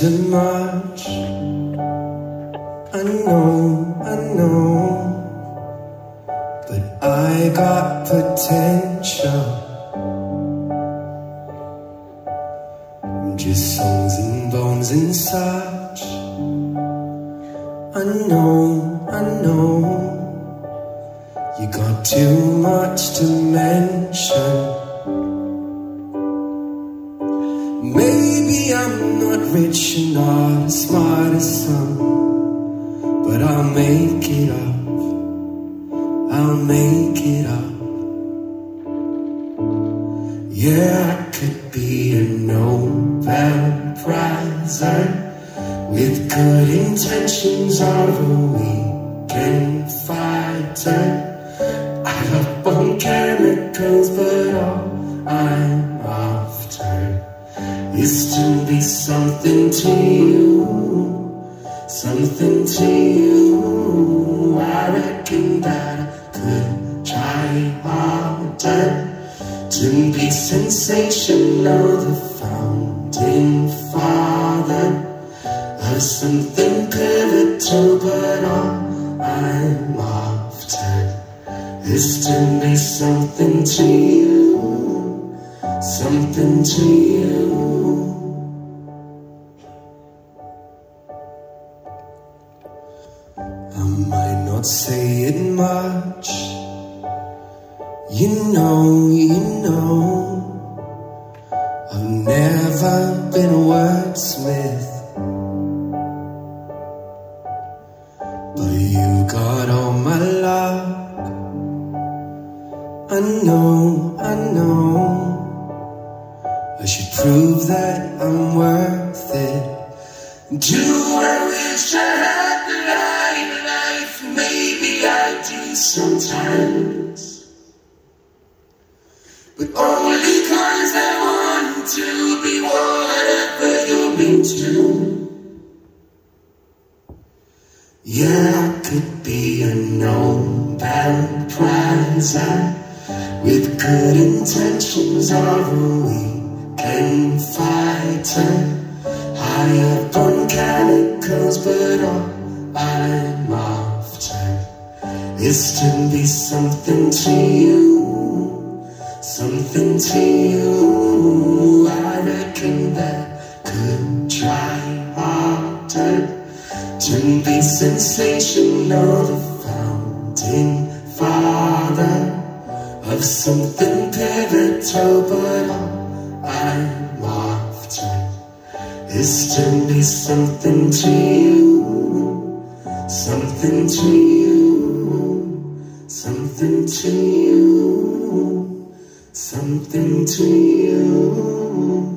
too much. I know, I know, but I got potential. Just songs and bones such. I know, I know, you got too much to mention. Maybe I'm not rich and not as smart as some, but I'll make it up. I'll make it up. Yeah, I could be a Nobel Prize Prizer with good intentions or a weekend fighter. I love on chemicals, but all I'm after is to be something to you, something to you. I reckon that I could try harder to be sensational, the founding father of something pivotal, but all I'm after is to be something to you, something to you. I might not say it much. You know, you know, I've never been a wordsmith. Got all my luck. I know, I know. I should prove that I'm worth it. Do I wish I had the light of life? Maybe I do sometimes. But only cause I want to be whatever you've been to. Yeah, I could be a Nobel Prizer with good intentions or a weekend fighter. High up on chemicals, but all I'm after is to be something to you, something to you. I be sensational, the founding father of something pivotal, but all I'm after is to be something to you, something to you, something to you, something to you.